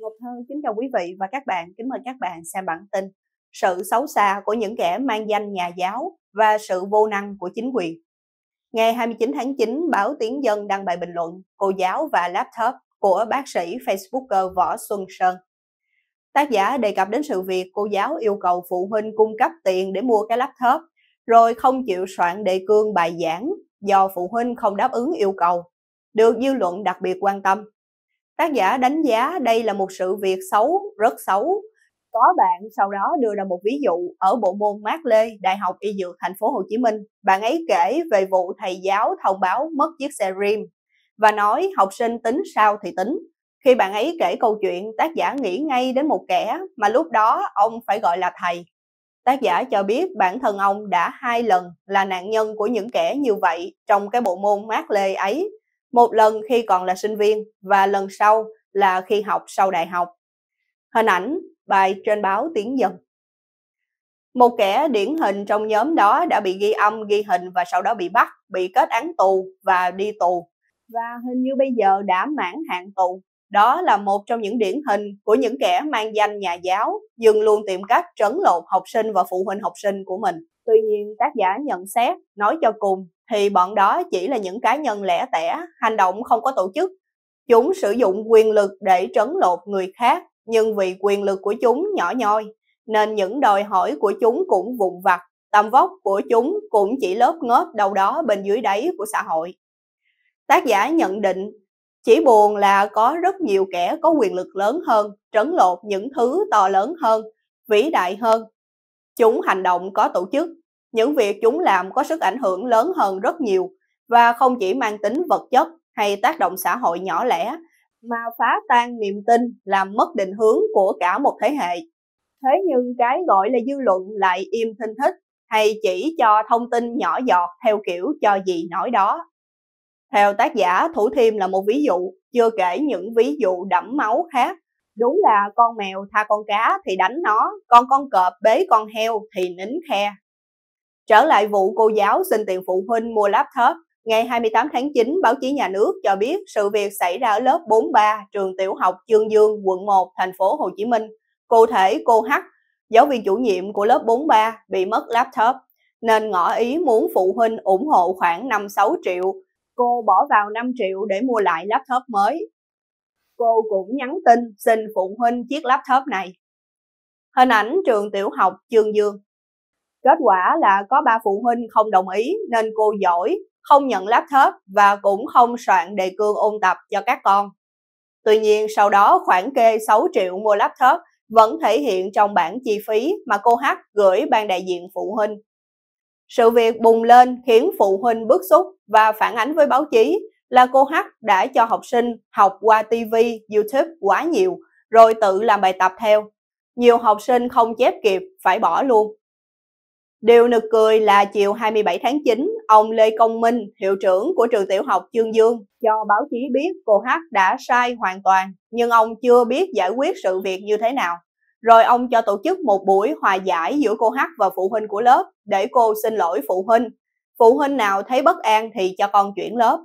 Ngọc Thơ kính chào quý vị và các bạn, kính mời các bạn xem bản tin Sự xấu xa của những kẻ mang danh nhà giáo và sự vô năng của chính quyền. Ngày 29 tháng 9, báo Tiếng Dân đăng bài bình luận Cô giáo và laptop của bác sĩ Facebooker Võ Xuân Sơn. Tác giả đề cập đến sự việc cô giáo yêu cầu phụ huynh cung cấp tiền để mua cái laptop, rồi không chịu soạn đề cương bài giảng do phụ huynh không đáp ứng yêu cầu, được dư luận đặc biệt quan tâm. Tác giả đánh giá đây là một sự việc xấu, rất xấu. Có bạn sau đó đưa ra một ví dụ ở bộ môn Mát Lê, Đại học Y Dược Thành phố Hồ Chí Minh. Bạn ấy kể về vụ thầy giáo thông báo mất chiếc xe rim và nói học sinh tính sao thì tính. Khi bạn ấy kể câu chuyện, tác giả nghĩ ngay đến một kẻ mà lúc đó ông phải gọi là thầy. Tác giả cho biết bản thân ông đã hai lần là nạn nhân của những kẻ như vậy trong cái bộ môn mát lê ấy một lần khi còn là sinh viên và lần sau là khi học sau đại học. Hình ảnh bài trên báo Tiếng Dân. Một kẻ điển hình trong nhóm đó đã bị ghi âm, ghi hình và sau đó bị bắt, bị kết án tù và đi tù. Và hình như bây giờ đã mãn hạn tù. Đó là một trong những điển hình của những kẻ mang danh nhà giáo, dừng luôn tìm cách trấn lột học sinh và phụ huynh học sinh của mình. Tuy nhiên, tác giả nhận xét, nói cho cùng, thì bọn đó chỉ là những cá nhân lẻ tẻ, hành động không có tổ chức. Chúng sử dụng quyền lực để trấn lột người khác, nhưng vì quyền lực của chúng nhỏ nhoi, nên những đòi hỏi của chúng cũng vụn vặt, tầm vóc của chúng cũng chỉ lớp ngớp đâu đó bên dưới đáy của xã hội. Tác giả nhận định, chỉ buồn là có rất nhiều kẻ có quyền lực lớn hơn, trấn lột những thứ to lớn hơn, vĩ đại hơn. Chúng hành động có tổ chức, những việc chúng làm có sức ảnh hưởng lớn hơn rất nhiều và không chỉ mang tính vật chất hay tác động xã hội nhỏ lẻ mà phá tan niềm tin làm mất định hướng của cả một thế hệ. Thế nhưng cái gọi là dư luận lại im thinh thích hay chỉ cho thông tin nhỏ giọt theo kiểu cho gì nói đó. Theo tác giả, Thủ Thiêm là một ví dụ, chưa kể những ví dụ đẫm máu khác. Đúng là con mèo tha con cá thì đánh nó, còn con cọp bế con heo thì nín khe. Trở lại vụ cô giáo xin tiền phụ huynh mua laptop, ngày 28 tháng 9, báo chí nhà nước cho biết sự việc xảy ra ở lớp 43 trường tiểu học Chương Dương, quận 1, thành phố Hồ Chí Minh. Cụ thể, cô H, giáo viên chủ nhiệm của lớp 43 bị mất laptop, nên ngỏ ý muốn phụ huynh ủng hộ khoảng 5-6 triệu. Cô bỏ vào 5 triệu để mua lại laptop mới. Cô cũng nhắn tin xin phụ huynh chiếc laptop này. Hình ảnh trường tiểu học Chương Dương Kết quả là có ba phụ huynh không đồng ý nên cô giỏi, không nhận laptop và cũng không soạn đề cương ôn tập cho các con. Tuy nhiên sau đó khoản kê 6 triệu mua laptop vẫn thể hiện trong bảng chi phí mà cô H gửi ban đại diện phụ huynh. Sự việc bùng lên khiến phụ huynh bức xúc và phản ánh với báo chí là cô H đã cho học sinh học qua TV, YouTube quá nhiều rồi tự làm bài tập theo. Nhiều học sinh không chép kịp phải bỏ luôn. Điều nực cười là chiều 27 tháng 9, ông Lê Công Minh, hiệu trưởng của trường tiểu học Chương Dương, cho báo chí biết cô H đã sai hoàn toàn, nhưng ông chưa biết giải quyết sự việc như thế nào. Rồi ông cho tổ chức một buổi hòa giải giữa cô H và phụ huynh của lớp để cô xin lỗi phụ huynh. Phụ huynh nào thấy bất an thì cho con chuyển lớp.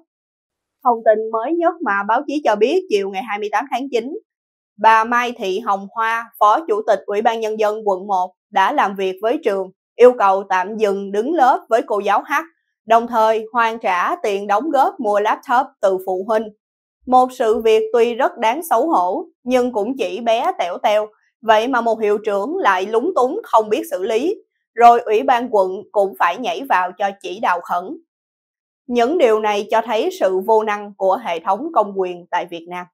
Thông tin mới nhất mà báo chí cho biết chiều ngày 28 tháng 9, bà Mai Thị Hồng Hoa, Phó Chủ tịch Ủy ban Nhân dân quận 1 đã làm việc với trường yêu cầu tạm dừng đứng lớp với cô giáo H, đồng thời hoàn trả tiền đóng góp mua laptop từ phụ huynh. Một sự việc tuy rất đáng xấu hổ, nhưng cũng chỉ bé tẻo teo, vậy mà một hiệu trưởng lại lúng túng không biết xử lý, rồi ủy ban quận cũng phải nhảy vào cho chỉ đạo khẩn. Những điều này cho thấy sự vô năng của hệ thống công quyền tại Việt Nam.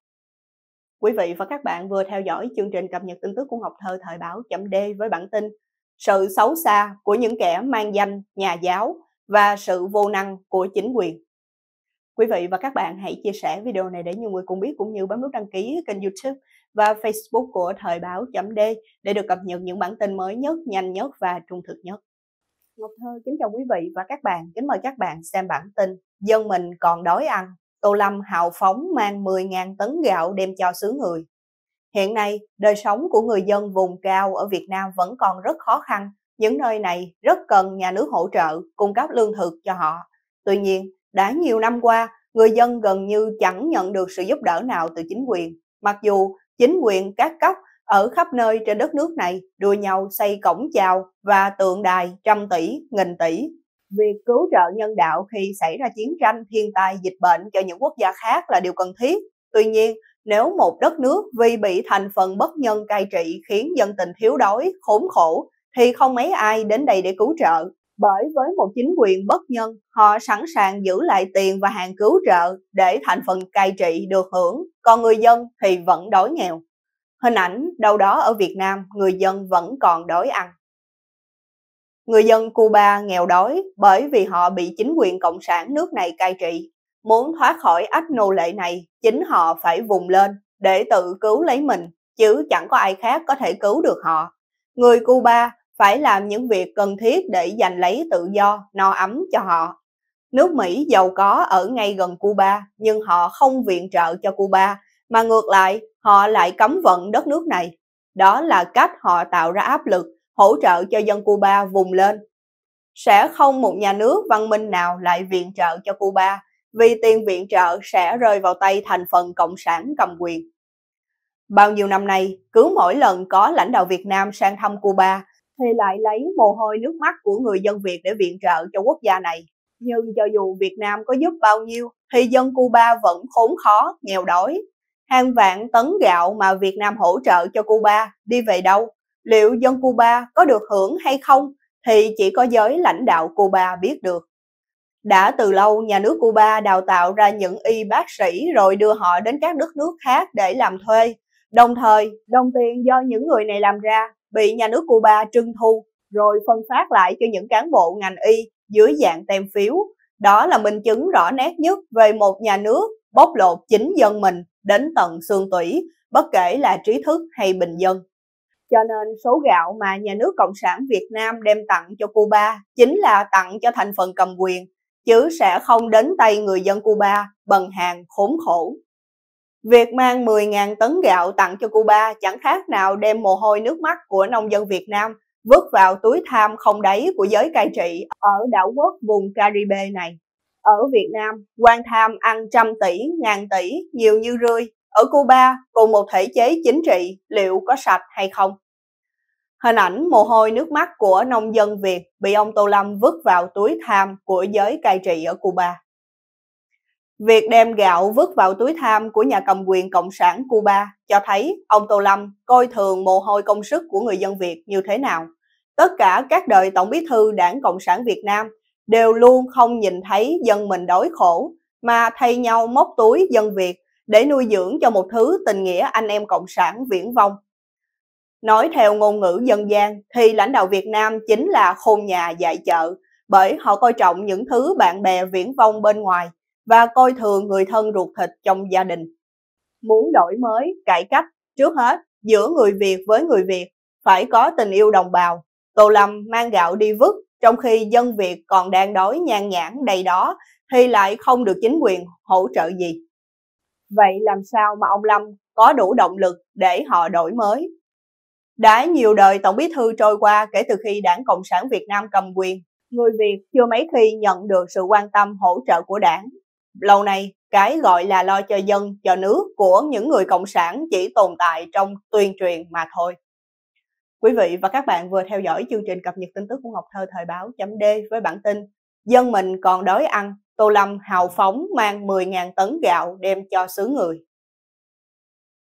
Quý vị và các bạn vừa theo dõi chương trình cập nhật tin tức của Ngọc Thơ thời báo chấm D với bản tin sự xấu xa của những kẻ mang danh nhà giáo và sự vô năng của chính quyền. Quý vị và các bạn hãy chia sẻ video này để nhiều người cùng biết cũng như bấm nút đăng ký kênh YouTube và Facebook của Thời báo chấm D để được cập nhật những bản tin mới nhất, nhanh nhất và trung thực nhất. Ngọc Thơ kính chào quý vị và các bạn, kính mời các bạn xem bản tin Dân mình còn đói ăn, Tô Lâm hào phóng mang 10.000 tấn gạo đem cho xứ người. Hiện nay, đời sống của người dân vùng cao ở Việt Nam vẫn còn rất khó khăn. Những nơi này rất cần nhà nước hỗ trợ, cung cấp lương thực cho họ. Tuy nhiên, đã nhiều năm qua, người dân gần như chẳng nhận được sự giúp đỡ nào từ chính quyền. Mặc dù chính quyền các cấp ở khắp nơi trên đất nước này đua nhau xây cổng chào và tượng đài trăm tỷ, nghìn tỷ. Việc cứu trợ nhân đạo khi xảy ra chiến tranh, thiên tai, dịch bệnh cho những quốc gia khác là điều cần thiết. Tuy nhiên, nếu một đất nước vì bị thành phần bất nhân cai trị khiến dân tình thiếu đói, khốn khổ, thì không mấy ai đến đây để cứu trợ. Bởi với một chính quyền bất nhân, họ sẵn sàng giữ lại tiền và hàng cứu trợ để thành phần cai trị được hưởng, còn người dân thì vẫn đói nghèo. Hình ảnh đâu đó ở Việt Nam, người dân vẫn còn đói ăn. Người dân Cuba nghèo đói bởi vì họ bị chính quyền cộng sản nước này cai trị. Muốn thoát khỏi ách nô lệ này, chính họ phải vùng lên để tự cứu lấy mình, chứ chẳng có ai khác có thể cứu được họ. Người Cuba phải làm những việc cần thiết để giành lấy tự do, no ấm cho họ. Nước Mỹ giàu có ở ngay gần Cuba, nhưng họ không viện trợ cho Cuba, mà ngược lại, họ lại cấm vận đất nước này. Đó là cách họ tạo ra áp lực, hỗ trợ cho dân Cuba vùng lên. Sẽ không một nhà nước văn minh nào lại viện trợ cho Cuba, vì tiền viện trợ sẽ rơi vào tay thành phần cộng sản cầm quyền. Bao nhiêu năm nay, cứ mỗi lần có lãnh đạo Việt Nam sang thăm Cuba, thì lại lấy mồ hôi nước mắt của người dân Việt để viện trợ cho quốc gia này. Nhưng cho dù Việt Nam có giúp bao nhiêu, thì dân Cuba vẫn khốn khó, nghèo đói. Hàng vạn tấn gạo mà Việt Nam hỗ trợ cho Cuba đi về đâu? Liệu dân Cuba có được hưởng hay không? Thì chỉ có giới lãnh đạo Cuba biết được. Đã từ lâu, nhà nước Cuba đào tạo ra những y bác sĩ rồi đưa họ đến các đất nước khác để làm thuê. Đồng thời, đồng tiền do những người này làm ra bị nhà nước Cuba trưng thu rồi phân phát lại cho những cán bộ ngành y dưới dạng tem phiếu. Đó là minh chứng rõ nét nhất về một nhà nước bóc lột chính dân mình đến tận xương tủy, bất kể là trí thức hay bình dân. Cho nên số gạo mà nhà nước Cộng sản Việt Nam đem tặng cho Cuba chính là tặng cho thành phần cầm quyền, chứ sẽ không đến tay người dân Cuba bần hàng khốn khổ. Việc mang 10.000 tấn gạo tặng cho Cuba chẳng khác nào đem mồ hôi nước mắt của nông dân Việt Nam vứt vào túi tham không đáy của giới cai trị ở đảo quốc vùng Caribe này. Ở Việt Nam, quan tham ăn trăm tỷ, ngàn tỷ, nhiều như rươi. Ở Cuba, cùng một thể chế chính trị, liệu có sạch hay không? Hình ảnh mồ hôi nước mắt của nông dân Việt bị ông Tô Lâm vứt vào túi tham của giới cai trị ở Cuba. Việc đem gạo vứt vào túi tham của nhà cầm quyền Cộng sản Cuba cho thấy ông Tô Lâm coi thường mồ hôi công sức của người dân Việt như thế nào. Tất cả các đời Tổng bí thư đảng Cộng sản Việt Nam đều luôn không nhìn thấy dân mình đói khổ, mà thay nhau móc túi dân Việt để nuôi dưỡng cho một thứ tình nghĩa anh em Cộng sản viễn vong. Nói theo ngôn ngữ dân gian thì lãnh đạo Việt Nam chính là khôn nhà dạy chợ, bởi họ coi trọng những thứ bạn bè viễn vong bên ngoài và coi thường người thân ruột thịt trong gia đình. Muốn đổi mới, cải cách, trước hết, giữa người Việt với người Việt, phải có tình yêu đồng bào. Tô Lâm mang gạo đi vứt, trong khi dân Việt còn đang đói nhan nhãn đầy đó, thì lại không được chính quyền hỗ trợ gì. Vậy làm sao mà ông Lâm có đủ động lực để họ đổi mới? Đã nhiều đời Tổng bí thư trôi qua kể từ khi đảng Cộng sản Việt Nam cầm quyền, người Việt chưa mấy khi nhận được sự quan tâm hỗ trợ của đảng Lâu nay, cái gọi là lo cho dân, cho nước của những người cộng sản chỉ tồn tại trong tuyên truyền mà thôi. Quý vị và các bạn vừa theo dõi chương trình cập nhật tin tức của Ngọc Thơ Thời báo chấm D với bản tin Dân mình còn đói ăn, Tô Lâm hào phóng mang 10.000 tấn gạo đem cho xứ người.